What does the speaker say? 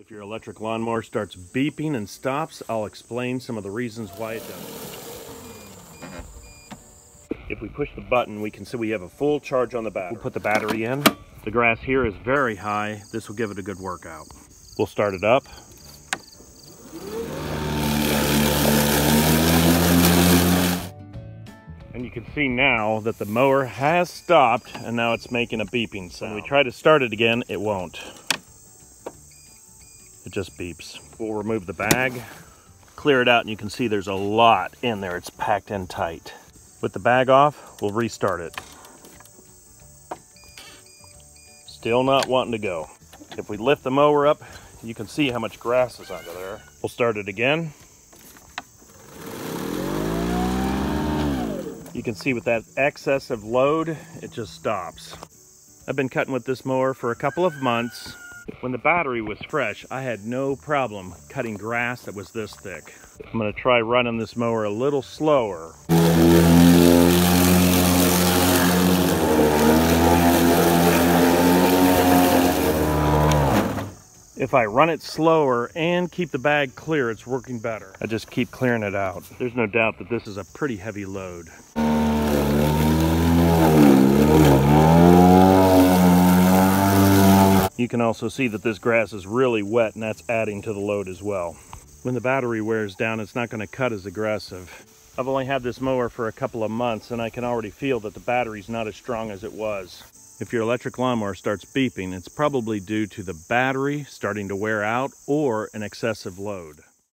If your electric lawnmower starts beeping and stops, I'll explain some of the reasons why it does. If we push the button, we can see we have a full charge on the battery. We'll put the battery in. The grass here is very high. This will give it a good workout. We'll start it up. And you can see now that the mower has stopped and now it's making a beeping sound. When we try to start it again, it won't. It just beeps. We'll remove the bag, clear it out, and you can see there's a lot in there. It's packed in tight. With the bag off, we'll restart it. Still not wanting to go. If we lift the mower up, you can see how much grass is under there. We'll start it again. You can see with that excess of load, it just stops. I've been cutting with this mower for a couple of months. When the battery was fresh, I had no problem cutting grass that was this thick. I'm gonna try running this mower a little slower. If I run it slower and keep the bag clear, it's working better. I just keep clearing it out. There's no doubt that this is a pretty heavy load. You can also see that this grass is really wet and that's adding to the load as well. When the battery wears down, it's not gonna cut as aggressive. I've only had this mower for a couple of months and I can already feel that the battery's not as strong as it was. If your electric lawnmower starts beeping, it's probably due to the battery starting to wear out or an excessive load.